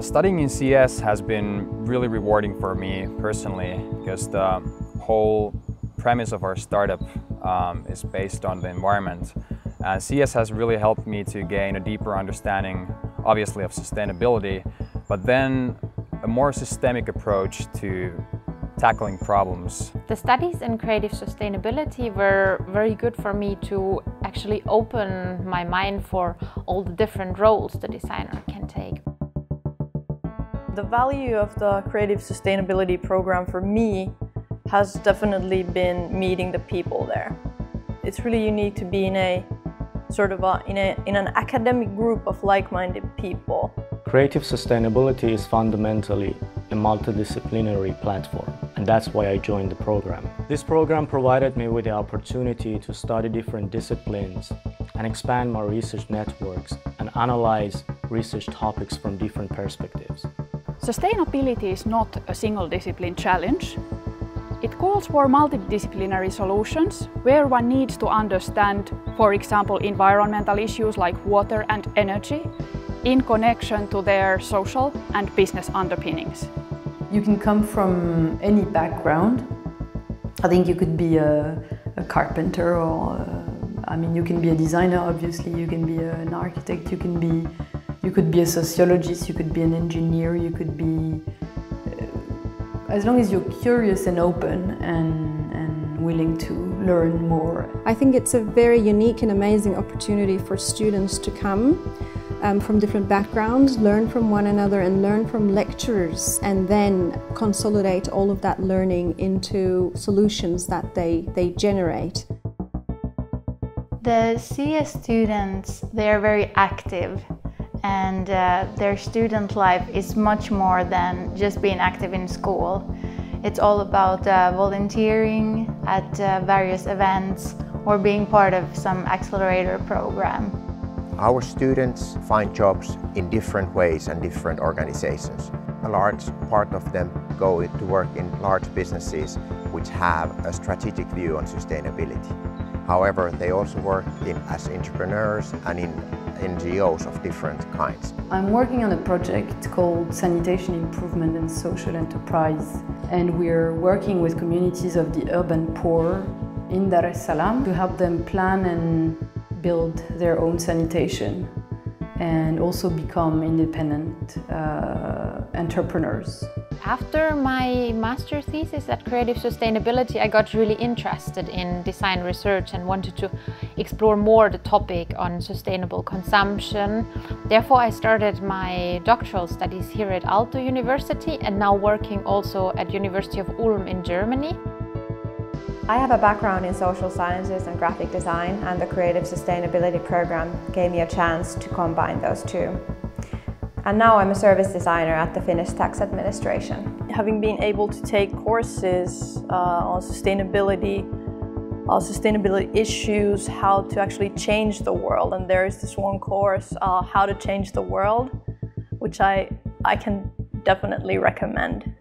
Studying in CS has been really rewarding for me personally because the whole premise of our startup um, is based on the environment. CS has really helped me to gain a deeper understanding, obviously, of sustainability, but then a more systemic approach to tackling problems. The studies in creative sustainability were very good for me to actually open my mind for all the different roles the designer can take. The value of the creative sustainability program for me has definitely been meeting the people there. It's really unique to be in a sort of a, in, a, in an academic group of like-minded people. Creative sustainability is fundamentally a multidisciplinary platform and that's why I joined the program. This program provided me with the opportunity to study different disciplines and expand my research networks and analyze research topics from different perspectives. Sustainability is not a single discipline challenge. It calls for multidisciplinary solutions where one needs to understand, for example, environmental issues like water and energy in connection to their social and business underpinnings. You can come from any background. I think you could be a, a carpenter or, a, I mean, you can be a designer, obviously, you can be an architect, you can be, you could be a sociologist, you could be an engineer, you could be, uh, as long as you're curious and open and, and willing to learn more. I think it's a very unique and amazing opportunity for students to come um, from different backgrounds, learn from one another and learn from lecturers and then consolidate all of that learning into solutions that they, they generate. The CS students, they are very active and uh, their student life is much more than just being active in school. It's all about uh, volunteering at uh, various events or being part of some accelerator program. Our students find jobs in different ways and different organizations. A large part of them go to work in large businesses which have a strategic view on sustainability. However, they also work in, as entrepreneurs and in NGOs of different kinds. I'm working on a project called Sanitation Improvement and Social Enterprise and we're working with communities of the urban poor in Dar es Salaam to help them plan and build their own sanitation and also become independent uh, entrepreneurs. After my master thesis at Creative Sustainability, I got really interested in design research and wanted to explore more the topic on sustainable consumption. Therefore, I started my doctoral studies here at Aalto University and now working also at University of Ulm in Germany. I have a background in social sciences and graphic design and the Creative Sustainability program gave me a chance to combine those two. And now I'm a service designer at the Finnish Tax Administration. Having been able to take courses uh, on sustainability, uh, sustainability issues, how to actually change the world, and there is this one course, uh, How to Change the World, which I, I can definitely recommend.